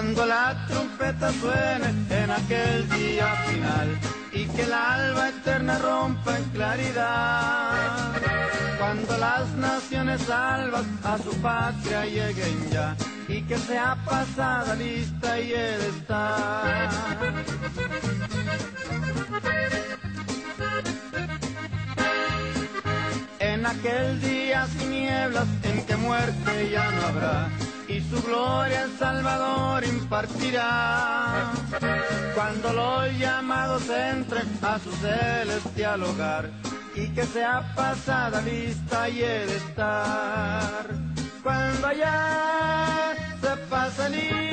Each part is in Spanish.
Cuando la trompeta suene en aquel día final y que el alba eterna rompa en claridad. Cuando las naciones salvas a su patria lleguen ya y que sea pasada lista y el estar. En aquel día sin nieblas en que muerte ya no habrá y su gloria el Salvador impartirá. Cuando los llamados entren a su celestial hogar y que sea pasada lista y el estar. Cuando allá se pasa lista,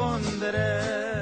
responderé.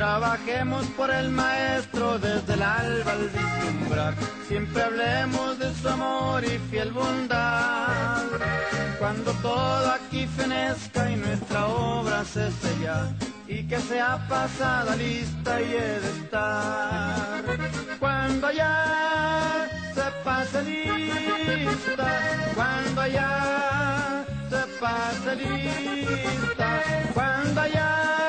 Trabajemos por el maestro desde el alba al vislumbrar. Siempre hablemos de su amor y fiel bondad. Cuando todo aquí fenezca y nuestra obra se sella y que sea pasada lista y he de estar. Cuando ya se pase lista, cuando ya se pase lista, cuando ya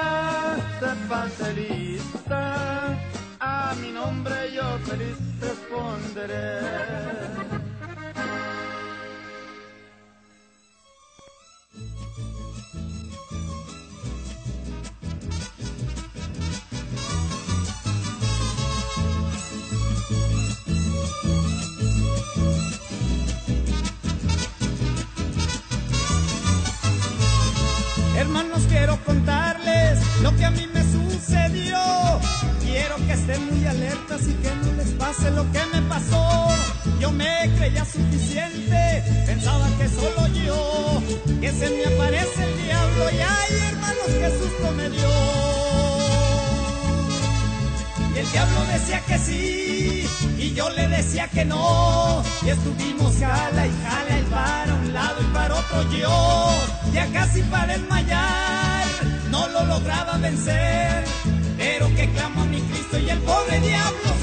se pase lista, a mi nombre yo feliz responderé. Hermanos, quiero contarles lo que a mí me sucedió. Quiero que estén muy alertas y que no les pase lo que me pasó. Yo me creía suficiente, pensaba que solo yo, que se me aparece el diablo y ay, hermanos, qué susto me dio. Y el diablo decía que sí, y yo le decía que no. Y estuvimos jala y jala, él para un lado y para otro yo. Ya casi para desmayar, no lo lograba vencer. Pero que clamo a mi Cristo y el pobre diablo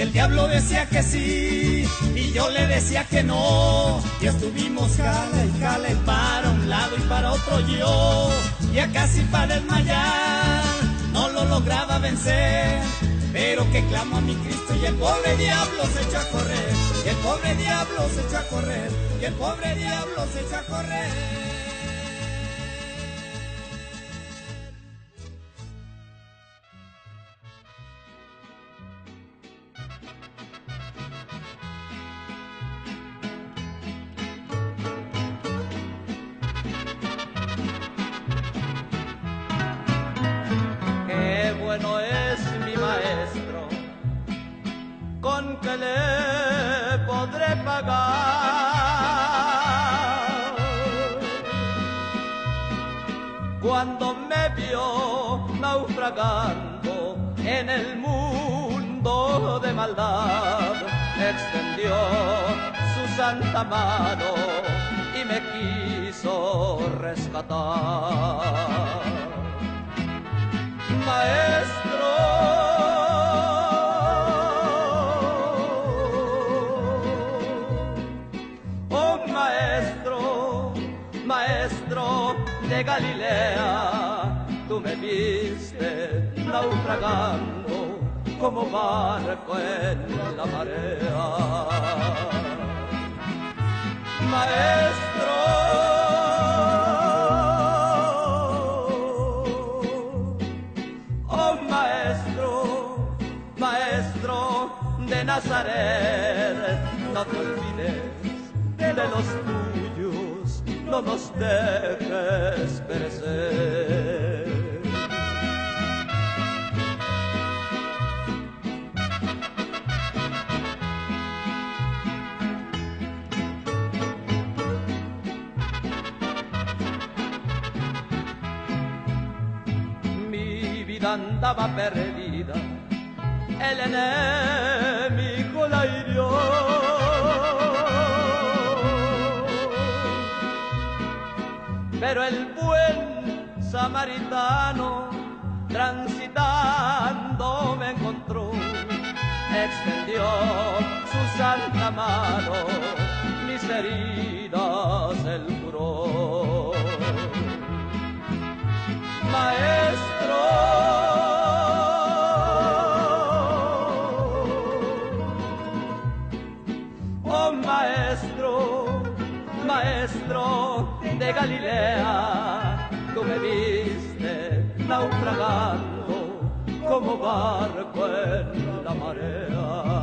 El diablo decía que sí, y yo le decía que no. Y estuvimos jala y jala y para un lado y para otro yo. Ya casi para desmayar, no lo lograba vencer. Pero que clamo a mi Cristo y el pobre diablo se echó a correr. Y el pobre diablo se echó a correr. Y el pobre diablo se echó a correr. Bueno es mi maestro, con que le podré pagar. Cuando me vio naufragando en el mundo de maldad, extendió su santa mano y me quiso rescatar maestro. Oh maestro, maestro de Galilea, tú me viste naufragando como barco en la marea. Maestro. De Nazaret, no te olvides de los tuyos, no nos dejes perecer. andaba perdida, el enemigo la hirió. Pero el buen samaritano transitando me encontró, extendió su santa mano, mis heridas el curó. Maestro, de Galilea, tú me viste naufragando como barco en la marea.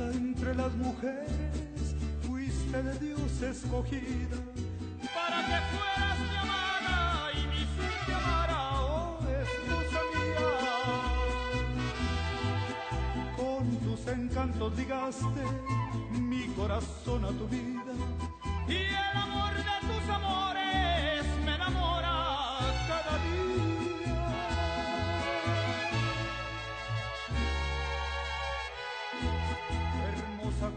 entre las mujeres, fuiste de Dios escogida para que fueras mi amada y mi fin amara, oh esposa mía. Con tus encantos ligaste mi corazón a tu vida y el amor de tus amores me enamora cada día.